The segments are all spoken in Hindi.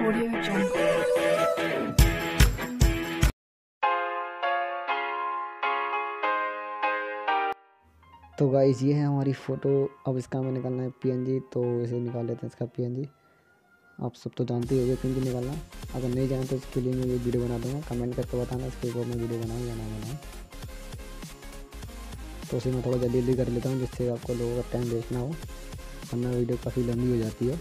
Audio Jungle. तो गाइज़ ये है हमारी फ़ोटो अब इसका हमें निकालना है पीएनजी तो इसे निकाल लेते हैं इसका पीएनजी आप सब तो जानते ही होंगे पीएनजी निकालना। अगर नहीं जाए तो इसके लिए मैं ये वीडियो बना दूँगा। कमेंट करके बताना, इसके ऊपर मैं वीडियो बनाऊँ या ना बनाऊँ। तो उसे मैं थोड़ा जल्दी जल्दी कर लेता हूँ, जिससे आपको लोगों का टाइम देखना हो। वरना वीडियो काफ़ी लंबी हो जाती है।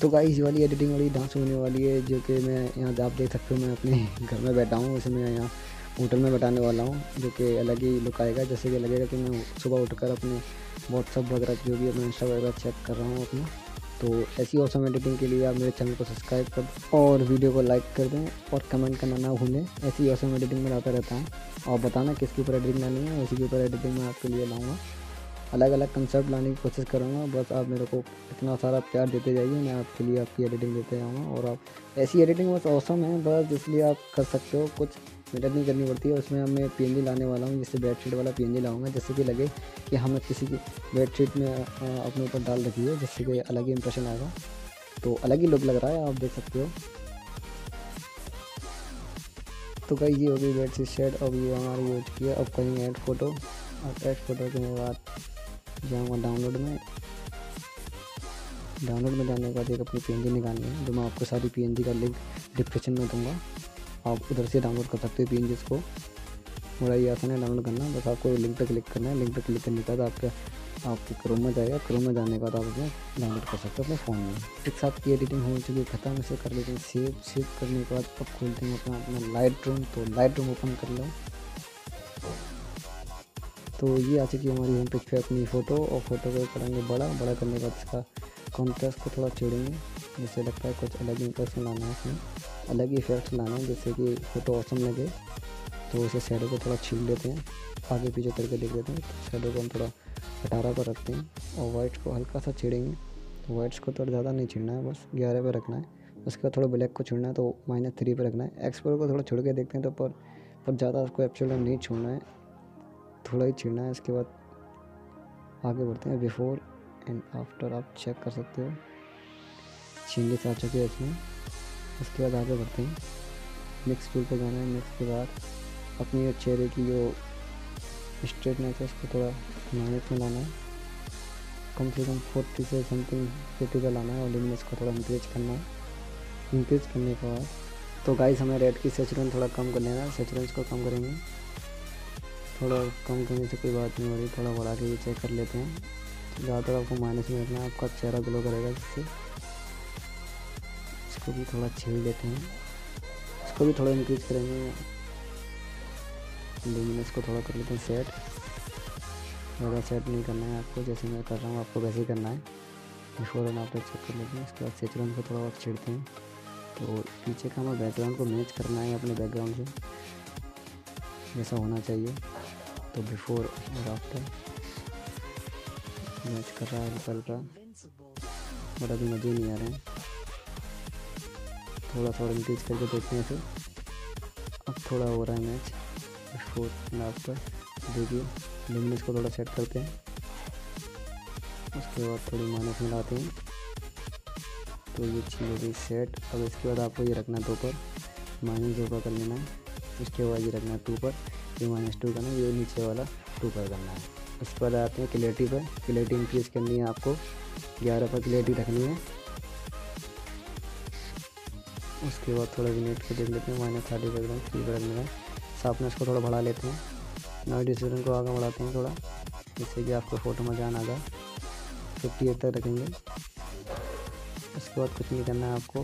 तो गाइस वाली एडिटिंग वाली डांस होने वाली है, जो कि मैं यहाँ आप देख सकते हो, मैं अपने घर में बैठा हूँ, उसे मैं यहाँ होटल में बैठाने वाला हूँ, जो कि अलग ही लुक आएगा, जैसे कि लगेगा कि मैं सुबह उठकर अपने व्हाट्सअप वगैरह जो भी अपना इंस्टा वगैरह चेक कर रहा हूँ अपना। तो ऐसी ऑसम एडिटिंग के लिए आप मेरे चैनल को सब्सक्राइब कर और वीडियो को लाइक कर दें और कमेंट करना ना भूलें। ऐसी ऑसम एडिटिंग में लाता रहता हूँ। और बताना किसके ऊपर एडिटिंग लानी है, उसी के ऊपर एडिटिंग मैं आपके लिए लाऊँगा। अलग अलग कंसेप्ट लाने की कोशिश करूँगा। बस आप मेरे को इतना सारा प्यार देते जाइए, मैं आपके लिए आपकी एडिटिंग देते जाऊँगा और आप, ऐसी एडिटिंग बस औसम है, बस इसलिए आप कर सकते हो। कुछ मेहनत नहीं करनी पड़ती है उसमें मैं पी लाने वाला हूँ, जिससे बेडशीट वाला पी लाऊँगा, जिससे कि लगे कि हमें किसी की बेडशीट में अपने ऊपर डाल रखी है, जिससे कि अलग ही इंप्रेशन आएगा। तो अलग ही लुक लग रहा है, आप देख सकते हो। तो कहीं ये होगी बेडशीट शेड अब ये हमारी यूज़ की है अब कहीं एड फ़ोटो और ऐड फ़ोटो के बाद जाऊँगा डाउनलोड में। डाउनलोड में जाने के बाद एक अपनी पी निकालनी है, जो मैं आपको सारी पी का लिंक डिस्क्रिप्शन में दूँगा। आप उधर से डाउनलोड कर सकते हो पी एन जी को। बड़ा ही आसान है डाउनलोड करना। बस आपको लिंक पर क्लिक करना है। लिंक पर क्लिक करने के बाद आपके आपके क्रोम में जाएगा। क्रोम में जाने के बाद आप अपने डाउनलोड कर सकते हो अपने फ़ोन में। एक साथ की एडिटिंग हो चुकी है, खत्म। इसे कर लेते हैं सेव सेव करने के बाद अब खोलते हैं अपना अपना लाइट रूम तो लाइट रूम ओपन कर लो। तो ये आ चुकी है हमारी होम पेज पे अपनी फ़ोटो और फ़ोटो को करेंगे बड़ा बड़ा करने के इसका कॉन्ट्रास्ट को थोड़ा छेड़ेंगे। जिससे लगता है कुछ अलग इंप्रेशन लाना है इसमें। अलग ही इफ़ेक्ट लाना है, जैसे कि फ़ोटो औसम लगे तो उसे शेडो को थोड़ा छील लेते हैं। आगे पीछे करके देख लेते हैं तो शेडो को हम थोड़ा अठारह पर रखते हैं, और वाइट को हल्का सा छेड़ेंगे। तो वाइट्स को थोड़ा ज़्यादा नहीं छीड़ना है, बस ग्यारह पर रखना है। उसके बाद थोड़ा ब्लैक को छुड़ना है तो माइनस थ्री पर रखना है। एक्सपोर को थोड़ा छोड़ के देखते हैं तो पर पर ज़्यादा उसको एप्सुलर नहीं छोड़ना है। थोड़ा ही छीड़ना है, इसके बाद आगे बढ़ते हैं। बिफोर एंड आफ्टर आप चेक कर सकते हो। चेंजेस आ चुके हैं इसमें। उसके बाद आगे बढ़ते हैं। मिक्स टूल पे जाना है। मिक्स के बाद अपनी चेहरे की जो स्ट्रेटनेस है उसको थोड़ा माइनस में लाना है। कम से कम फोर्टी से समथिंग फिफ्टी का लाना है और लिमिनेस को थोड़ा इंक्रीज करना है। इंक्रीज करने के बाद तो गाइस हमें रेड की सेचुरेंस थोड़ा कम कर लेना है। सेचुरेंस को कम करेंगे। थोड़ा कम करने से कोई बात नहीं हो रही, थोड़ा बढ़ा के ये चेक कर लेते हैं। ज़्यादातर आपको माइनस में रखना है, आपका चेहरा ग्लो करेगा जिससे। इसको भी थोड़ा छील लेते हैं। इसको भी थोड़ा इंक्रीज करेंगे। लेकिन इसको थोड़ा कर लेते हैं सेट ज़्यादा सेट नहीं करना है आपको, जैसे मैं कर रहा हूँ, आपको वैसे ही करना है। बिफोर एंड आफ्टर चेक कर लेते हैं। इसके बाद सेचुरन को थोड़ा और छेड़ते हैं। तो पीछे का हमें बैकग्राउंड को मैच करना है अपने बैकग्राउंड से। जैसा होना चाहिए। तो बिफोर और आफ्टर मैच कर रहा है हल्का हल्का बट अभी मज़े नहीं आ रहे हैं। थोड़ा थोड़ा इंक्रीज करके देखते हैं फिर। अब थोड़ा हो रहा है मैच फोर्थ लास्ट पर देखिए लिमिनेस को थोड़ा सेट करते हैं। उसके बाद थोड़ी माइनस मिलाते हैं। तो ये चीज़ हो गई सेट अब इसके बाद आपको ये रखना है दो पर। माइनस दो पर कर लेना है। उसके बाद ये रखना है टू पर। ये माइनस टू करना है, ये नीचे वाला टू पर करना है। उसके बाद आते हैं क्लियरिटी पर। क्लियरिटी इंक्रीज करनी है आपको। ग्यारह पर क्लियरिटी रखनी है। उसके बाद थोड़ा विनेट को देख लेते हैं। माइनस थर्टी एकदम थ्री पर रखने का साफनेस को थोड़ा बढ़ा लेते हैं। नाइट डिसीज़न को आगे बढ़ाते हैं थोड़ा। जिससे कि आपको फ़ोटो में जान आ जाए। फिफ्टी एट तक रखेंगे। उसके बाद कुछ नहीं करना है आपको।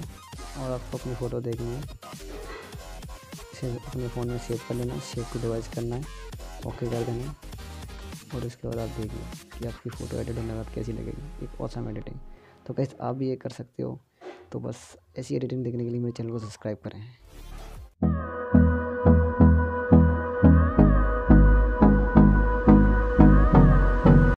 और आपको अपनी फ़ोटो देखनी है। इसे अपने फ़ोन में सेव कर लेना, सेव को डिवाइस करना है, ओके कर देना और उसके बाद आप देखिए कि आपकी फ़ोटो एडिट होने के बाद कैसी लगेगी। एक औसम एडिटिंग तो कैसे आप भी ये कर सकते हो। तो बस ऐसी एडिटिंग देखने के लिए मेरे चैनल को सब्सक्राइब करें।